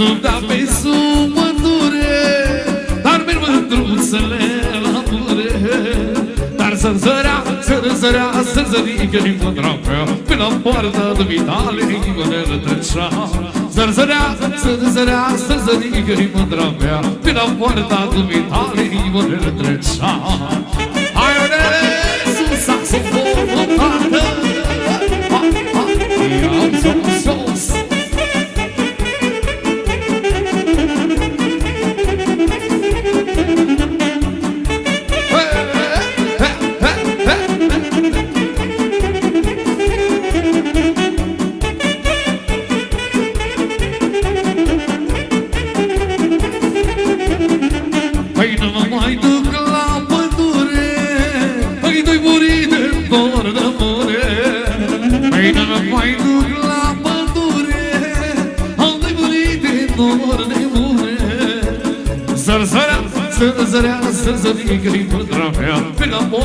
sub, da pe sub pădure Dar merg mândruțele la mure Dar să-nzărea, să-nzărea, să-nzărică-i mândra mea Pe la poarta dumitale, Igonel trecea. Zărzărea, zărzărea, zărzărică-i mândra mea Pe la poarta dumitale, Igonel trecea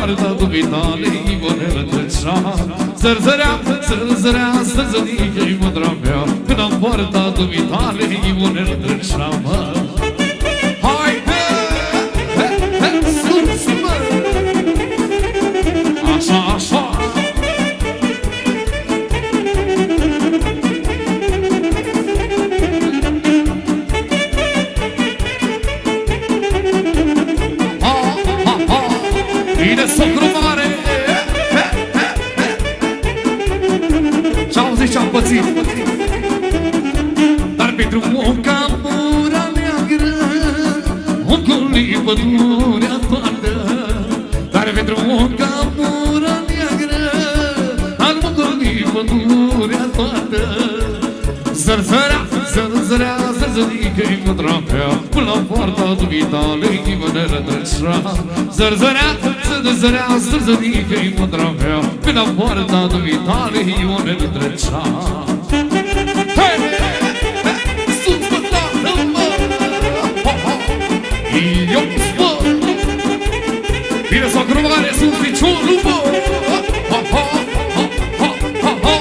Pe la moarta dumitale Imonel trecea Zărzărea, zărzărea, zărzărică-i pădurea toată Dar pentru munca mura neagră Al culi pădurea toată Zărzărea, zărzărea, zărzărică-i mândra mea Până la poarta dumitale Ghimănele trecea Zărzărea, zărzărea, zărzărică-i mândra mea Până la poarta dumitale Ghimănele trecea Bine s-o grumare, sunt piciorul, mă! Ha, ha, ha, ha, ha, ha!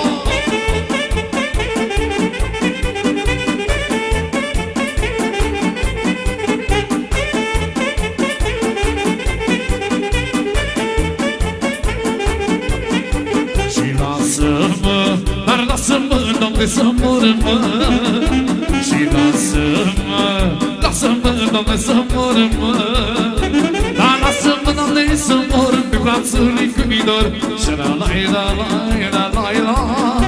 Și lasă-mă, dar lasă-mă, Doamne, să mor, mă Și lasă-mă, lasă-mă, Doamne, să mor, mă iubitor Și la la la la la la la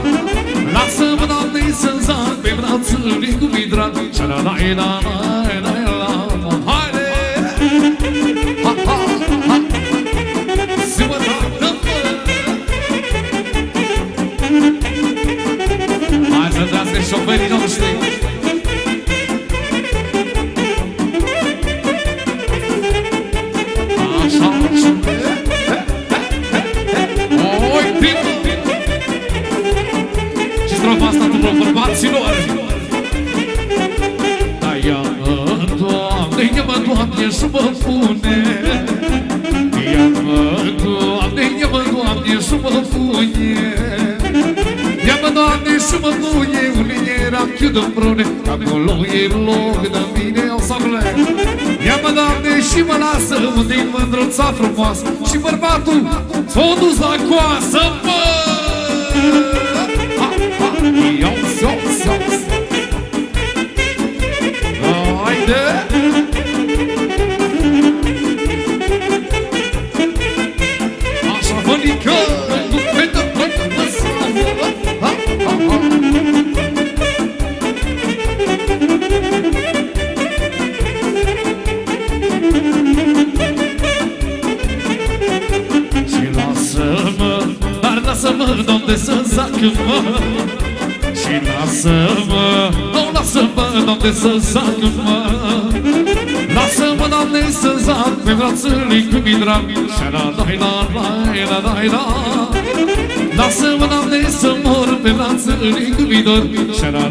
Lasă-mă, Doamne, să-mi zar pe brațul iubitor Și la la la la la la împrune Acolo e loc de mine o sabule Ia-mă, Doamne, și mă lasă Unde-i mândruța frumoasă Și bărbatul s-o dus la coasă, mă! Lasă-mă, Doamne, să zac-mă Lasă-mă, Doamne, să zac pe brațul lui drag Și la la la la la la la Lasă-mă, Doamne, să mor pe brațul lui iubitor Și la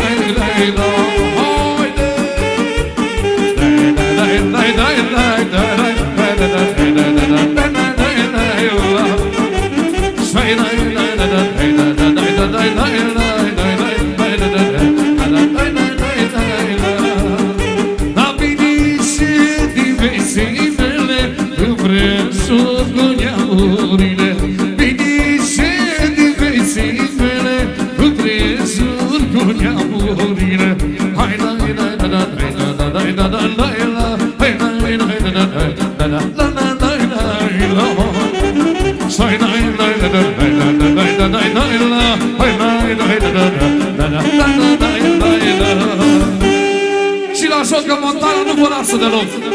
lay Barcelona.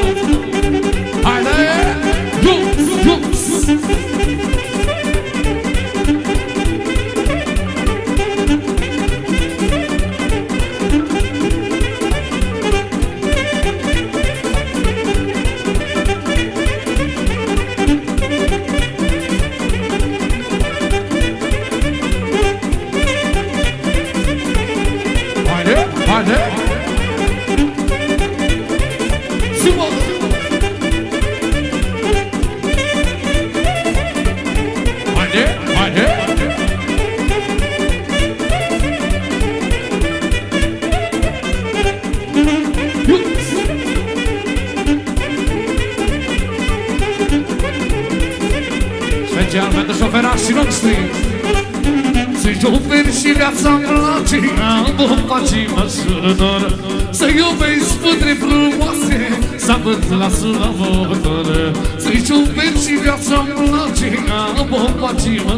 vânt la sura mortare Striciun vent și viața îmi place Ca bomba ce mă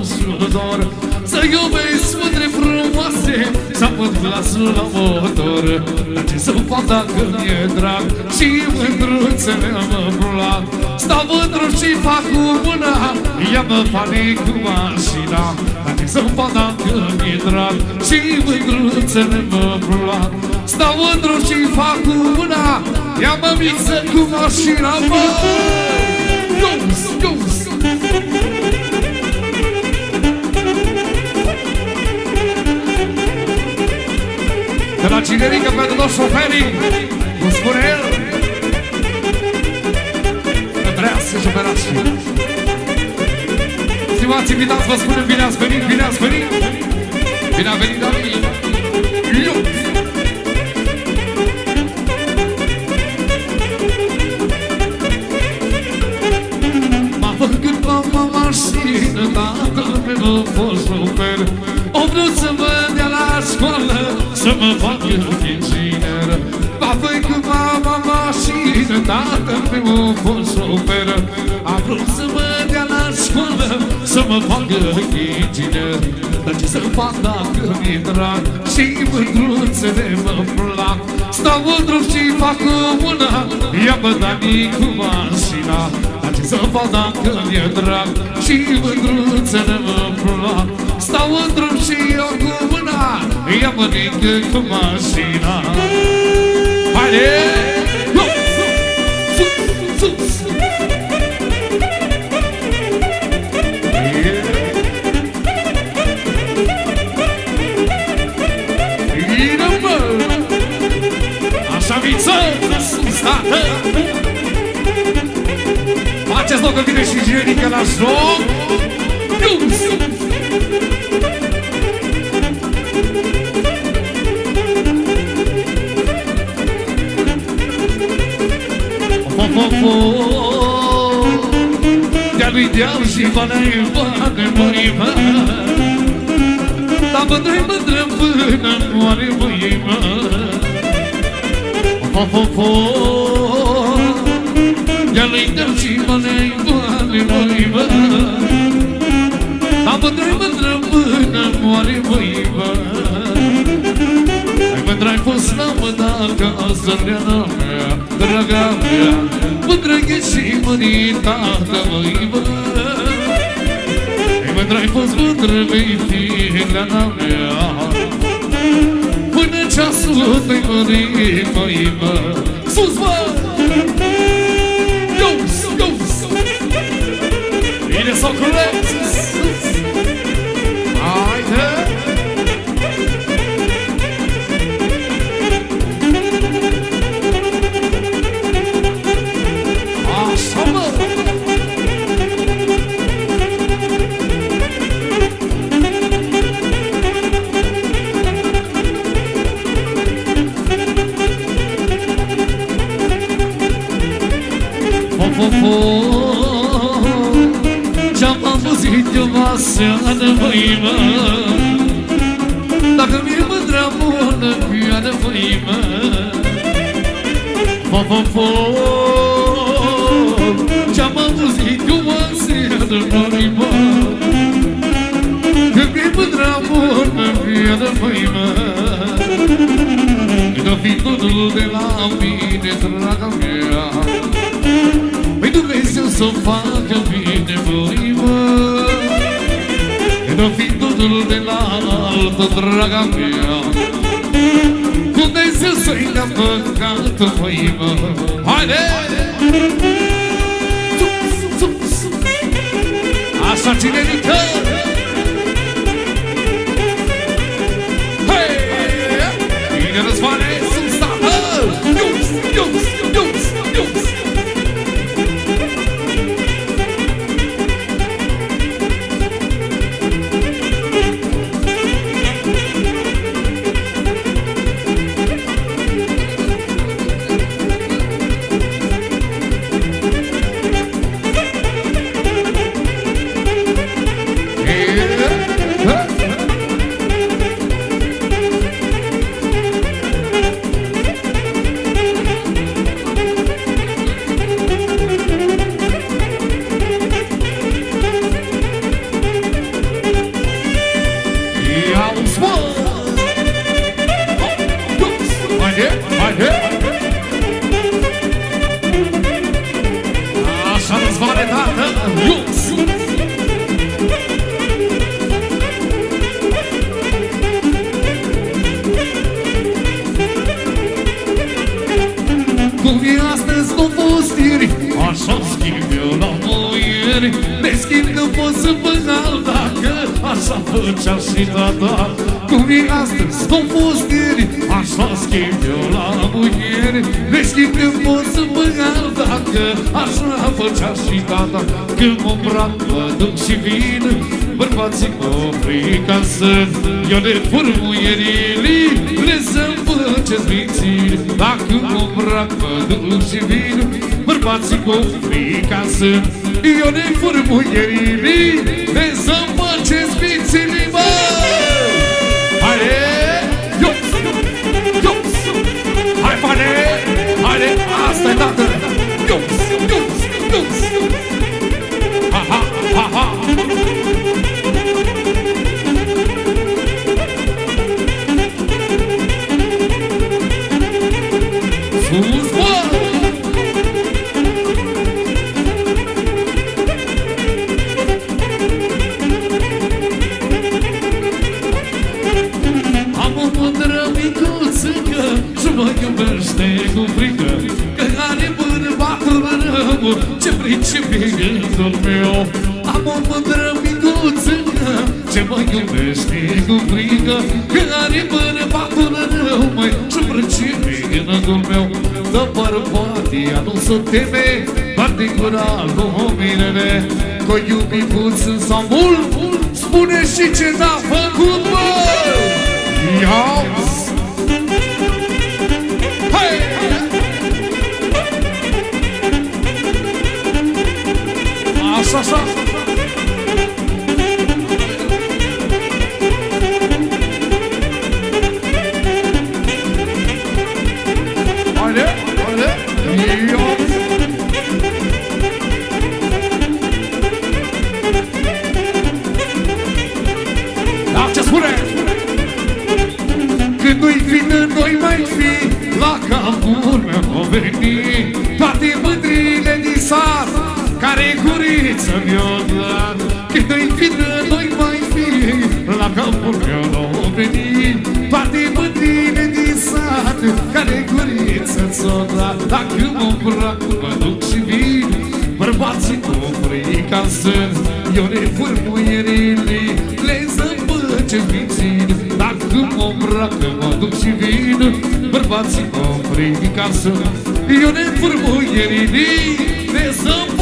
Să iubesc mândre frumoase Să văd glasul la motor Dar ce să fac dacă mi-e drag? Și mândruțele mă plac. Stau mândru și fac cu mâna Ia-mă panic cu mașina Dar ce să fac dacă mi-e drag. Și mândruțele mă plac Stau mândru și fac cu mâna Ia-mă miță cu mașina, măi! Goes, goes. De la Cinerică pentru toți șoferii, cum spune el, Andreas și operații. Stimați invitați, vă spunem bine ați venit, bine ați venit, bine a venit, David. Eu. mașină Tatăl meu a fost șofer O vrut să mă dea la școală Să mă facă inginer mașină Tatăl meu a fost șofer A vrut să mă dea la școală Să mă facă inginer. Dar ce să fac dacă mi-e drag Și mândruțele mă plac? Stau în drum și fac cu mâna Ia-mă, Dani, cu mașina. Să fac dacă mi-e drag Și mândruțele mă plac? Stau în drum și eu cu mâna Ia mănâncă cu mașina. Haide! Așa viță, stată Faceți loc că vine și Jerica la joc. De-a lui deal și bani, bani, mărima Dar mândră-i mândră până moare mâima Ho, ho, ho de lui dărci mănei, măne, măi, mă Am mândră mândră până moare, măi, mă Ai mândră-ai fost la mâna ca zăreana mea, draga mea Mândră și mării tată, măi, mă Ai mândră-ai fost mândră, vei fi leana mea Până ceasul te-ai mărit, măi, mă Sus, mă! so correct. Haydi. Hop hop hop ziua seară, măi, mă Dacă mi-e mândra bună, piară, măi, mă Fo, fo, fo Ce-am auzit eu aseară, măi, mă Când mi-e mândra bună, piară, măi, mă Că fi totul de la mine, draga mea Păi Dumnezeu să facă bine, măi, mă Că fi totul de la altă, draga mea Dumnezeu să-i dea păcat, măi, mă Haide! Așa cine rică Hei! Bine răzvane, sunt stată! Ius, ius, ius, ius făcea și tata Când mă îmbrac, mă duc și vin Bărbații cu frica să Eu ne pur muierii Le să-mi făceți mințiri Dacă mă îmbrac, mă duc și vin Bărbații cu frica să Eu ne pur muierii Le să-mi făceți mințiri, bă! Haide! Iox! Iox! Hai, fane! Haide! Asta e tată! Iox! Ce principi gândul meu Am o mândră micuță că Ce mă iubește cu frică Că are bărbatul rău măi Și principi gândul meu Dă bărbatia nu se teme Doar din gura luminele Că iubi puțin sau mult Spune și ce n-a făcut, băi! Iauzi! Așa, așa! Haide, haide! Iauzi! Da, ce spune? Când nu-i vină, noi mai fi La capul meu o veni guriță mi-o dat Când nu-i vină, noi mai fi. La capul meu o veni Toate mândrile din sat Care guriță ți-o dat Dacă mă îmbrac, mă duc și vin Bărbații cu frica sunt Eu ne fur muierile Le zăpăce mințin Dacă mă îmbracă, mă duc și vin Bărbații cu frica sunt Eu ne fur muierile Le zăpăce